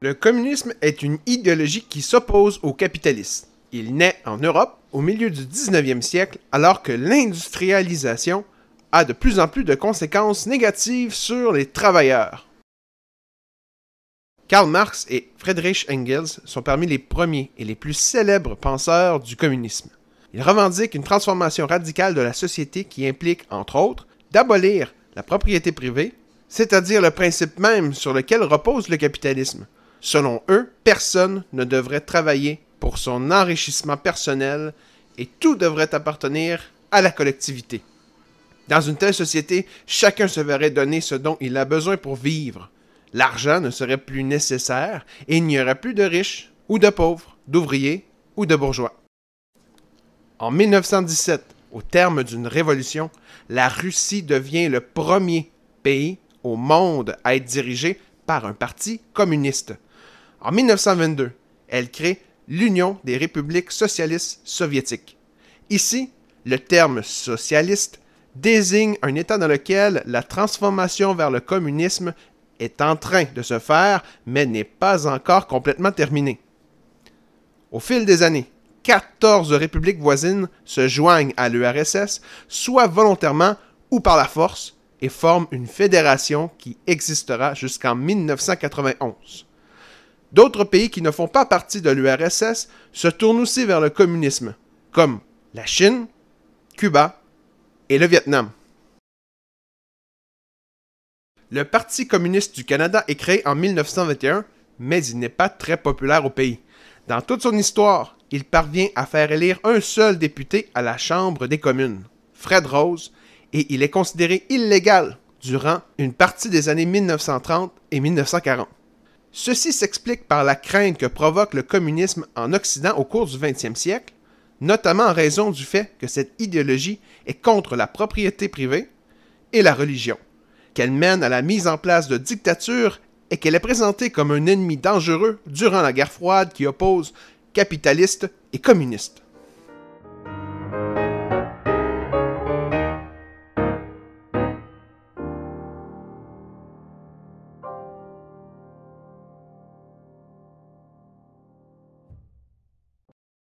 Le communisme est une idéologie qui s'oppose au capitalisme. Il naît en Europe au milieu du 19e siècle alors que l'industrialisation a de plus en plus de conséquences négatives sur les travailleurs. Karl Marx et Friedrich Engels sont parmi les premiers et les plus célèbres penseurs du communisme. Ils revendiquent une transformation radicale de la société qui implique, entre autres, d'abolir la propriété privée, c'est-à-dire le principe même sur lequel repose le capitalisme. Selon eux, personne ne devrait travailler pour son enrichissement personnel et tout devrait appartenir à la collectivité. Dans une telle société, chacun se verrait donner ce dont il a besoin pour vivre, L'argent ne serait plus nécessaire et il n'y aurait plus de riches ou de pauvres, d'ouvriers ou de bourgeois. En 1917, au terme d'une révolution, la Russie devient le premier pays au monde à être dirigé par un parti communiste. En 1922, elle crée l'Union des républiques socialistes soviétiques. Ici, le terme socialiste désigne un État dans lequel la transformation vers le communisme est en train de se faire, mais n'est pas encore complètement terminé. Au fil des années, 14 républiques voisines se joignent à l'URSS, soit volontairement ou par la force, et forment une fédération qui existera jusqu'en 1991. D'autres pays qui ne font pas partie de l'URSS se tournent aussi vers le communisme, comme la Chine, Cuba et le Vietnam. Le Parti communiste du Canada est créé en 1921, mais il n'est pas très populaire au pays. Dans toute son histoire, il parvient à faire élire un seul député à la Chambre des communes, Fred Rose, et il est considéré illégal durant une partie des années 1930 et 1940. Ceci s'explique par la crainte que provoque le communisme en Occident au cours du 20e siècle, notamment en raison du fait que cette idéologie est contre la propriété privée et la religion qu'elle mène à la mise en place de dictatures et qu'elle est présentée comme un ennemi dangereux durant la guerre froide qui oppose capitalistes et communistes.